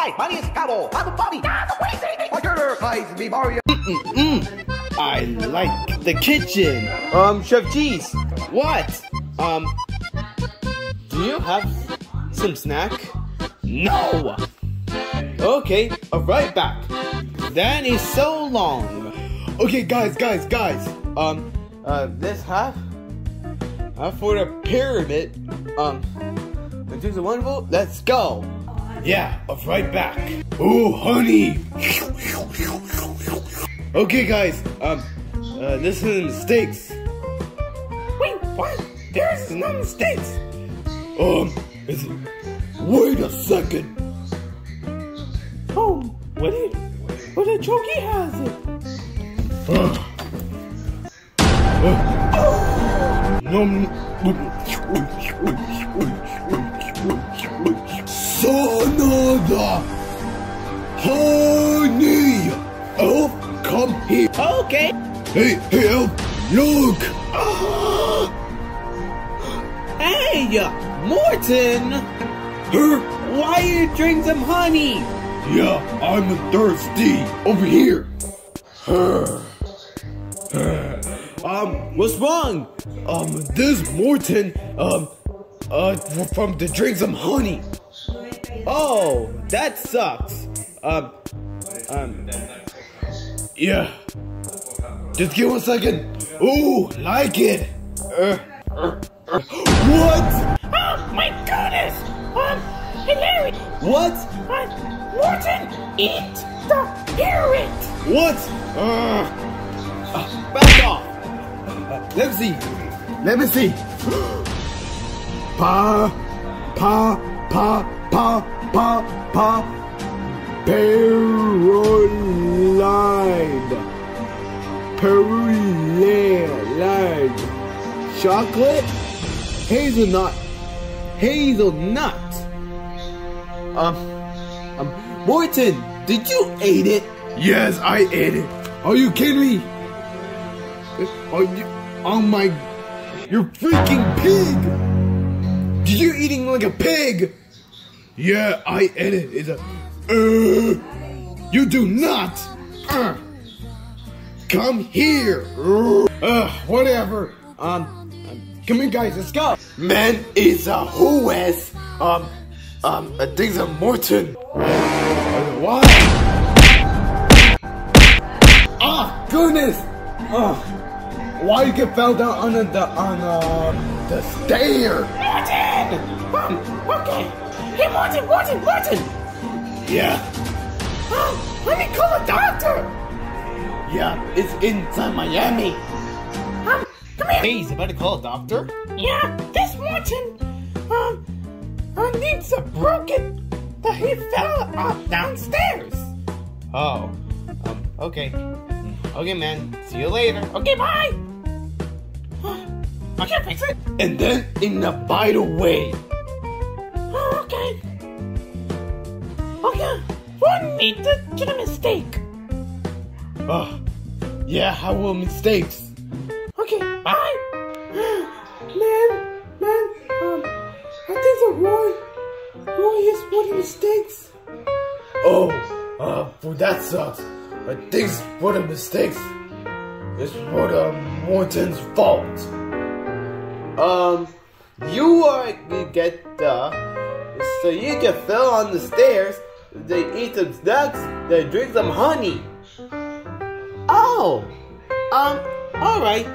Hi, my name is Gabo. I'm a Bobby. Ah, what is anything? My turner, hi, it's me, Mario. Mm, I like the kitchen. Um, Chef Cheese. What? Um, do you have some snack? No. Okay, I'll right back. That is so long. Okay, guys, guys, guys. Um, uh, this half, half for the pyramid. Um, do the wonderful. Let's go. Yeah, I'll right back. Oh, honey. Okay, guys. Um, uh, this is mistakes. Wait, what? There's no mistakes. Um, is it? Wait a second. Oh, what did? What did Choki has it? Uh, uh, Son of the honey! Elf, come here. Okay. Hey, hey, Elf, look! hey, Morton! Her? Why you drink some honey? Yeah, I'm thirsty. Over here. um, what's wrong? Um, this Morton, um, uh, from to drink some honey. Oh, that sucks. Um, um, yeah. Just give one second. Ooh, like it. Uh, uh, uh. What? Oh my goodness! Um, Hilary! What? Uh, Morton, eat the carrot! What? Uh, uh, back off. Uh, let me see. Let me see. pa, pa, pa, pa. Peroline. Peroline. Chocolate? Hazelnut. Hazelnut. Um, um, Morton, did you eat it? Yes, I ate it. Are you kidding me? Are you, oh my, you're freaking pig! Did you eating like a pig? Yeah, I edit. it. It's a, uh, you do not. Uh, come here. Uh, whatever. Um, um, come here, guys. Let's go. Man is a who is um um I think it's a Morton. Why? Ah, goodness. Oh, why you get fell down on the, on uh, the stair? Morton! Okay. Hey, Morton, Morton, Morton! Yeah. Um, let me call a doctor! Yeah, it's inside Miami. Um, come here! Hey, he's about to call a doctor? Yeah, this Morton, um, uh, needs a broken that he fell off downstairs. Oh, um, okay. Okay, man. See you later. Okay, bye! I can't fix it. And then, in a vital way. One need to get a mistake. Oh, yeah, I will mistakes? Okay, bye! Man, man, um, I think the Roy, Roy is one mistakes. Oh, uh, for that sucks. I think for the mistakes. It's for the Morton's fault. Um, you are you get the so you just fell on the stairs. They eat some snacks. They drink some honey. Oh, um, all right.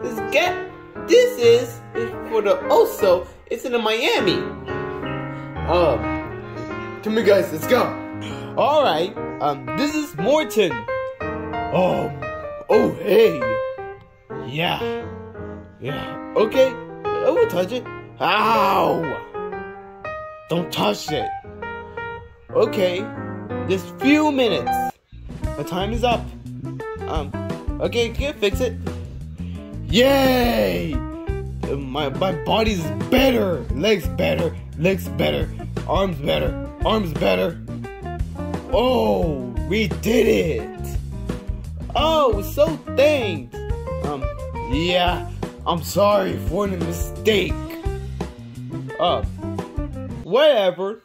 Let's get. This is for the also. It's in the Miami. Um, come here, guys. Let's go. All right. Um, this is Morton. Um. Oh, hey. Yeah. Yeah. Okay. I will touch it. Ow! Don't touch it. Okay. Just few minutes. The time is up. Um. Okay, can you fix it? Yay! My my body's better. Legs better. Legs better. Arms better. Arms better. Oh, we did it! Oh, so thanks! Um, yeah, I'm sorry for the mistake. Uh, whatever.